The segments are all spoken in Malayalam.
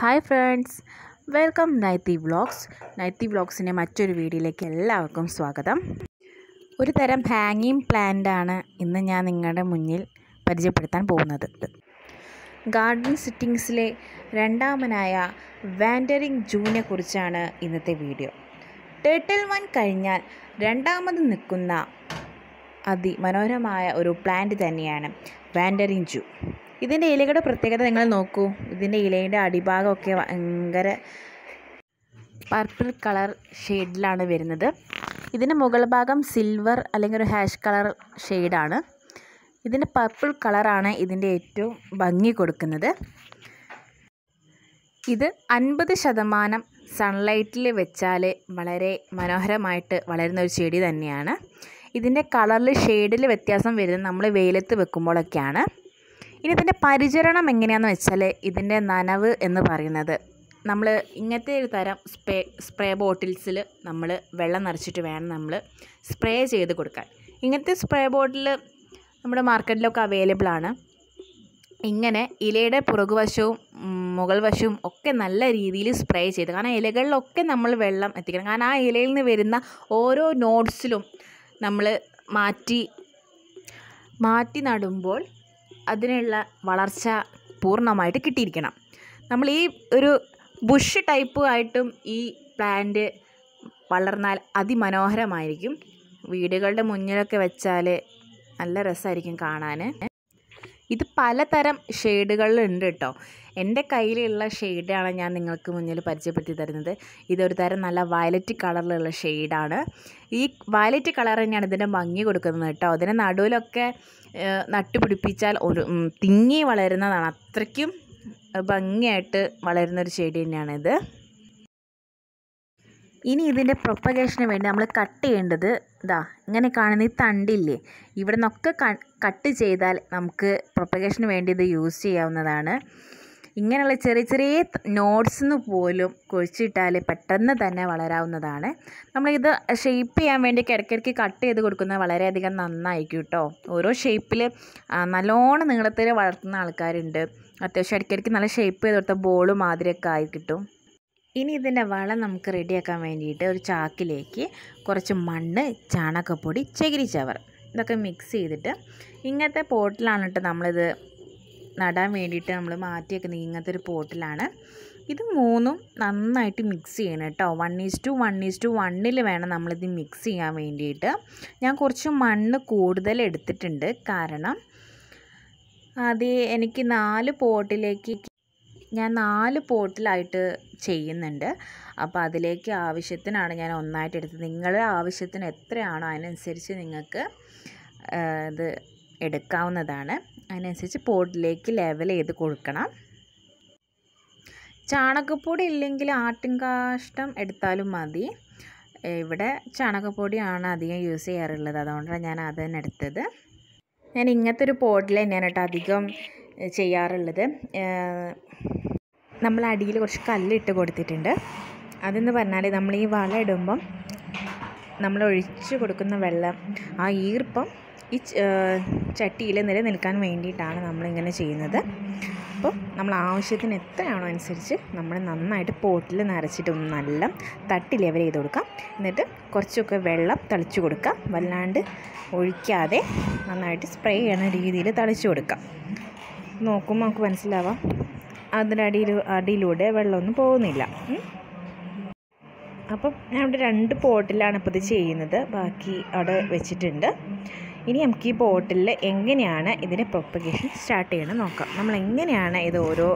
Hi friends. Welcome Naithi vlogs Naithi വ്ളോഗ്സിന്റെ മറ്റൊരു വീഡിയോയിലേക്ക് എല്ലാവർക്കും സ്വാഗതം. ഒരു തരം ഹാങ്ങിങ് പ്ലാന്റാണ് ഇന്ന് ഞാൻ നിങ്ങളുടെ മുന്നിൽ പരിചയപ്പെടുത്താൻ പോകുന്നത്. ഗാർഡൻ സിറ്റിങ്സിലെ രണ്ടാമനായ വാൻഡറിങ് ജൂനെ കുറിച്ചാണ് ഇന്നത്തെ വീഡിയോ. ടേട്ടിൽ വൺ കഴിഞ്ഞാൽ രണ്ടാമത് നിൽക്കുന്ന അതിമനോഹരമായ ഒരു പ്ലാന്റ് തന്നെയാണ് വാൻഡറിങ് ജൂ. ഇതിന്റെ ഇലയുടെ പ്രത്യേകത നിങ്ങൾ നോക്കൂ. ഇതിന്റെ ഇലയുടെ അടിഭാഗമൊക്കെ ഭയങ്കര പർപ്പിൾ കളർ ഷെയ്ഡിലാണ് വരുന്നത്. ഇതിന്റെ മുകൾ ഭാഗം സിൽവർ അല്ലെങ്കിൽ ഒരു ഹാഷ് കളർ ഷെയ്ഡാണ് ഇതിന്റെ പർപ്പിൾ കളറാണ് ഇതിന്റെ ഏറ്റവും ഭംഗി കൊടുക്കുന്നത്. ഇത് അൻപത് ശതമാനം സൺലൈറ്റിൽ വെച്ചാൽ വളരെ മനോഹരമായിട്ട് വളരുന്ന ഒരു ചെടി തന്നെയാണ്. ഇതിന്റെ കളറിൽ ഷെയ്ഡിൽ വ്യത്യാസം വരുന്നത് നമ്മൾ വെയിലത്ത് വെക്കുമ്പോഴൊക്കെയാണ്. ഇനി ഇതിന്റെ പരിചരണം എങ്ങനെയാണെന്ന് വെച്ചാൽ ഇതിന്റെ നനവ് എന്ന് പറയുന്നത്. നമ്മൾ ഇങ്ങനത്തെ ഒരു തരം സ്പ്രേ സ്പ്രേ ബോട്ടിൽസിൽ നമ്മൾ വെള്ളം നിറച്ചിട്ട് വേണം നമ്മൾ സ്പ്രേ ചെയ്ത് കൊടുക്കാൻ. ഇങ്ങനത്തെ സ്പ്രേ ബോട്ടിൽ നമ്മുടെ മാർക്കറ്റിലൊക്കെ അവൈലബിൾ ആണ്. ഇങ്ങനെ ഇലയുടെ പുറകുവശവും മുകൾ വശവും ഒക്കെ നല്ല രീതിയിൽ സ്പ്രേ ചെയ്ത് കാരണം ഇലകളിലൊക്കെ നമ്മൾ വെള്ളം എത്തിക്കണം. കാരണം ആ ഇലയിൽ നിന്ന് വരുന്ന ഓരോ നോട്ട്സിലും നമ്മൾ മാറ്റി മാറ്റി നടുമ്പോൾ അതിനുള്ള വളർച്ച പൂർണമായിട്ട് കിട്ടിയിരിക്കണം. നമ്മൾ ഈ ഒരു ബുഷ് ടൈപ്പ് ആയിട്ടും ഈ പ്ലാന്റ് വളർന്നാൽ അതിമനോഹരമായിരിക്കും. വീടുകളുടെ മുന്നിലൊക്കെ വെച്ചാൽ നല്ല രസമായിരിക്കും കാണാൻ. ഇത് പലതരം ഷെയ്ഡുകളിലുണ്ട് കേട്ടോ എന്റെ കയ്യിലുള്ള ഷെയ്ഡാണ് ഞാൻ നിങ്ങൾക്ക് മുന്നിൽ പരിചയപ്പെടുത്തി തരുന്നത്. ഇതൊരു തരം നല്ല വയലറ്റ് കളറിലുള്ള ഷെയ്ഡാണ്. ഈ വയലറ്റ് കളർ തന്നെയാണ് ഇതിന്റെ ഭംഗി കൊടുക്കുന്നത് കേട്ടോ. അതിന്റെ നടുവിലൊക്കെ നട്ടുപിടിപ്പിച്ചാൽ ഒരു തിങ്ങി വളരുന്നതാണ്. അത്രയ്ക്കും ഭംഗിയായിട്ട് വളരുന്നൊരു ചെടി തന്നെയാണിത്. ഇനി ഇതിന്റെ പ്രൊപ്പഗേഷന് വേണ്ടി നമ്മൾ കട്ട് ചെയ്യേണ്ടത് ഇതാ ഇങ്ങനെ കാണുന്ന ഈ തണ്ടില്ലേ? ഇവിടെ നിന്നൊക്കെ കട്ട് ചെയ്താൽ നമുക്ക് പ്രൊപ്പഗേഷന് വേണ്ടി ഇത് യൂസ് ചെയ്യാവുന്നതാണ്. ഇങ്ങനെയുള്ള ചെറിയ ചെറിയ നോട്ട്സിന് പോലും കുഴിച്ചിട്ടാൽ പെട്ടെന്ന് തന്നെ വളരാവുന്നതാണ്. നമ്മളിത് ഷേപ്പ് ചെയ്യാൻ വേണ്ടി ഇടയ്ക്കിടയ്ക്ക് കട്ട് ചെയ്ത് കൊടുക്കുന്നത് വളരെയധികം നന്നായിരിക്കും കേട്ടോ ഓരോ ഷേപ്പിൽ നല്ലോണം നീളത്തിൽ വളർത്തുന്ന ആൾക്കാരുണ്ട്. അത്യാവശ്യം ഇടയ്ക്കിടയ്ക്ക് നല്ല ഷേപ്പ് ചെയ്ത് കൊടുത്ത ബോൾ മാതിരിയൊക്കെ ആയി കിട്ടും. ഇനി ഇതിന്റെ വളം നമുക്ക് റെഡിയാക്കാൻ വേണ്ടിയിട്ട് ഒരു ചാക്കിലേക്ക് കുറച്ച് മണ്ണ് ചാണകപ്പൊടി ചകിരി ചവർ ഇതൊക്കെ മിക്സ് ചെയ്തിട്ട് ഇങ്ങനത്തെ പോട്ടിലാണ് കേട്ടോ നമ്മളിത് നടാൻ വേണ്ടിയിട്ട് നമ്മൾ മാറ്റി വെക്കുന്നത് ഇങ്ങനത്തെ ഒരു പോട്ടിലാണ്. ഇത് മൂന്നും നന്നായിട്ട് മിക്സ് ചെയ്യണം കേട്ടോ. One is to one is to വണ്ണിൽ വേണം നമ്മളിത് മിക്സ് ചെയ്യാൻ വേണ്ടിയിട്ട്. ഞാൻ കുറച്ച് മണ്ണ് കൂടുതൽ എടുത്തിട്ടുണ്ട്. കാരണം അത് എനിക്ക് നാല് പോട്ടിലേക്ക് ഞാൻ നാല് പോട്ടിലായിട്ട് ചെയ്യുന്നുണ്ട്. അപ്പോൾ അതിലേക്ക് ആവശ്യത്തിനാണ് ഞാൻ ഒന്നായിട്ട് എടുത്തത്. നിങ്ങളുടെ ആവശ്യത്തിന് എത്രയാണോ അതിനനുസരിച്ച് നിങ്ങൾക്ക് ഇത് എടുക്കാവുന്നതാണ്. അതിനനുസരിച്ച് പോട്ടിലേക്ക് ലെവൽ ചെയ്ത് കൊടുക്കണം. ചാണകപ്പൊടി ഇല്ലെങ്കിൽ ആട്ടിൻ കാഷ്ടം എടുത്താലും മതി. ഇവിടെ ചാണകപ്പൊടിയാണ് അധികം യൂസ് ചെയ്യാറുള്ളത്. അതുകൊണ്ടാണ് ഞാൻ അത് തന്നെ എടുത്തത്. ഞാൻ ഇങ്ങനത്തെ ഒരു പോട്ടിൽ തന്നെയാണ് കേട്ടോ അധികം ചെയ്യാറുള്ളത്. നമ്മൾ അടിയിൽ കുറച്ച് കല്ലിട്ട് കൊടുത്തിട്ടുണ്ട്. അതെന്ന് പറഞ്ഞാൽ നമ്മൾ ഈ വളം ഇടുമ്പം നമ്മൾ ഒഴിച്ച് കൊടുക്കുന്ന വെള്ളം ആ ഈർപ്പം ഈ ചട്ടിയിൽ നിലനിൽക്കാൻ വേണ്ടിയിട്ടാണ് നമ്മളിങ്ങനെ ചെയ്യുന്നത്. അപ്പോൾ നമ്മൾ ആവശ്യത്തിന് എത്രയാണോ അനുസരിച്ച് നമ്മൾ നന്നായിട്ട് പോട്ടിൽ നിറച്ചിട്ട് നല്ല തട്ടി ലെവൽ ചെയ്ത് കൊടുക്കാം. എന്നിട്ട് കുറച്ചൊക്കെ വെള്ളം തളിച്ചു കൊടുക്കാം. വല്ലാണ്ട് ഒഴിക്കാതെ നന്നായിട്ട് സ്പ്രേ ചെയ്യുന്ന രീതിയിൽ തളിച്ചു കൊടുക്കാം. നോക്കുമ്പോൾ നമുക്ക് മനസ്സിലാവാം. അതിന്റെ അടിയിൽ അടിയിലൂടെ വെള്ളമൊന്നും പോകുന്നില്ല. അപ്പം ഞാൻ ഇവിടെ രണ്ട് പോട്ടിലാണ് ഇപ്പോൾ ഇത് ചെയ്യുന്നത്. ബാക്കി അവിടെ വെച്ചിട്ടുണ്ട്. ഇനി നമുക്ക് ഈ പോട്ടിൽ എങ്ങനെയാണ് ഇതിന്റെ പ്രൊപ്പഗേഷൻ സ്റ്റാർട്ട് ചെയ്യണം നോക്കാം. നമ്മൾ എങ്ങനെയാണ് ഇത് ഓരോ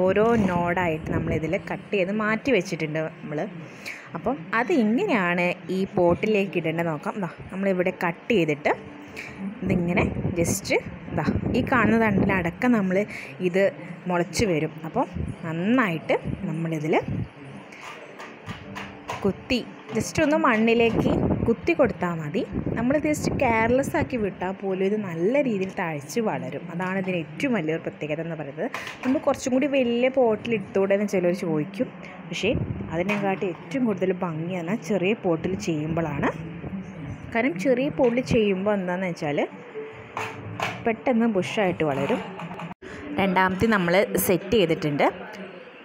ഓരോ നോഡായിട്ട് നമ്മളിതിൽ കട്ട് ചെയ്ത് മാറ്റി വെച്ചിട്ടുണ്ട് നമ്മൾ അപ്പം അത് എങ്ങനെയാണ് ഈ പോട്ടിലേക്ക് ഇടേണ്ടത് നോക്കാം. നമ്മളിവിടെ കട്ട് ചെയ്തിട്ട് ഇതിങ്ങനെ ജസ്റ്റ് ഇതാ ഈ കാണുന്ന തണ്ടിലടക്കം നമ്മൾ ഇത് മുളച്ച് വരും. അപ്പോൾ നന്നായിട്ട് നമ്മളിതിൽ കുത്തി ജസ്റ്റ് ഒന്ന് മണ്ണിലേക്ക് കുത്തി കൊടുത്താൽ മതി. നമ്മൾ ജസ്റ്റ് കെയർലെസ് ആക്കി വിട്ടാൽ പോലും ഇത് നല്ല രീതിയിൽ തഴച്ച് വളരും. അതാണ് ഇതിന് ഏറ്റവും വലിയൊരു പ്രത്യേകത എന്ന് പറയുന്നത്. നമ്മൾ കുറച്ചും കൂടി വലിയ പോട്ടിൽ ഇട്ടുകൂടെ എന്ന് ചിലർ ചോദിക്കും. പക്ഷേ അതിനെക്കാട്ടി ഏറ്റവും കൂടുതൽ ഭംഗിയാണ് ചെറിയ പോട്ടിൽ ചെയ്യുമ്പോഴാണ് കാരണം ചെറിയ പൊള്ളി ചെയ്യുമ്പോൾ എന്താണെന്ന് വെച്ചാൽ പെട്ടെന്ന് ബുഷായിട്ട് വളരും. രണ്ടാമത്തെ നമ്മൾ സെറ്റ് ചെയ്തിട്ടുണ്ട്.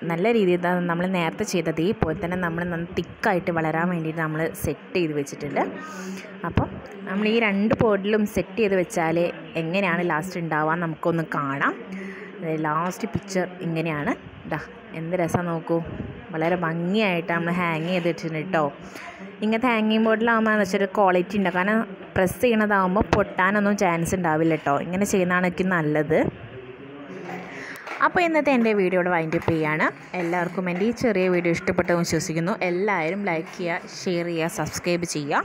നല്ല രീതിയിൽ നമ്മൾ നേരത്തെ ചെയ്തത് പോലെ തന്നെ നമ്മൾ നന്ന തിക്കായിട്ട് വളരാൻ വേണ്ടിയിട്ട് നമ്മൾ സെറ്റ് ചെയ്ത് വെച്ചിട്ടുണ്ട്. അപ്പം നമ്മൾ ഈ രണ്ട് പോട്ടിലും സെറ്റ് ചെയ്ത് വെച്ചാൽ എങ്ങനെയാണ് ലാസ്റ്റ് ഉണ്ടാവുക നമുക്കൊന്ന് കാണാം. ലാസ്റ്റ് പിക്ചർ ഇങ്ങനെയാണ്. ഇതാ എന്ത് രസം നോക്കൂ. വളരെ ഭംഗിയായിട്ട് നമ്മൾ ഹാങ് ചെയ്ത് വെച്ചിട്ടുണ്ട് കേട്ടോ ഇങ്ങനത്തെ ഹാങ്ങിങ് ബോർഡിലാകുമ്പോൾ എന്ന് വെച്ചാൽ ക്വാളിറ്റി ഉണ്ട് കാരണം പ്രസ് ചെയ്യണതാകുമ്പോൾ പൊട്ടാനൊന്നും ചാൻസ് ഉണ്ടാവില്ല കേട്ടോ ഇങ്ങനെ ചെയ്യുന്നതാണ് എനിക്ക് നല്ലത്. അപ്പോൾ ഇന്നത്തെ എന്റെ വീഡിയോയുടെ വൈൻഡപ്പ് ചെയ്യാണ്. എല്ലാവർക്കും എന്റെ ഈ ചെറിയ വീഡിയോ ഇഷ്ടപ്പെട്ടെന്ന് വിശ്വസിക്കുന്നു. എല്ലാവരും ലൈക്ക് ചെയ്യുക ഷെയർ ചെയ്യുക സബ്സ്ക്രൈബ് ചെയ്യുക.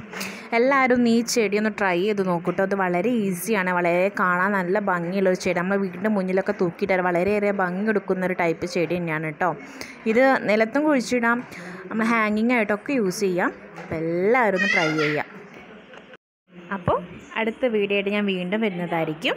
എല്ലാവരും ഈ ചെടി ഒന്ന് ട്രൈ ചെയ്ത് നോക്കൂട്ടോ അത് വളരെ ഈസിയാണ് വളരെ കാണാൻ നല്ല ഭംഗിയുള്ള ഒരു ചെടി. നമ്മൾ വീടിന്റെ മുന്നിലൊക്കെ തൂക്കിയിട്ടാൽ വളരെയേറെ ഭംഗി കൊടുക്കുന്ന ഒരു ടൈപ്പ് ചെടി തന്നെയാണ് കേട്ടോ ഇത് നിലത്തും കുഴിച്ചിടാം. നമ്മൾ ഹാങ്ങിങ് ആയിട്ടൊക്കെ യൂസ് ചെയ്യാം അപ്പോൾ എല്ലാവരും ഒന്ന് ട്രൈ ചെയ്യാം അപ്പോൾ അടുത്ത വീഡിയോ ആയിട്ട് ഞാൻ വീണ്ടും വരുന്നതായിരിക്കും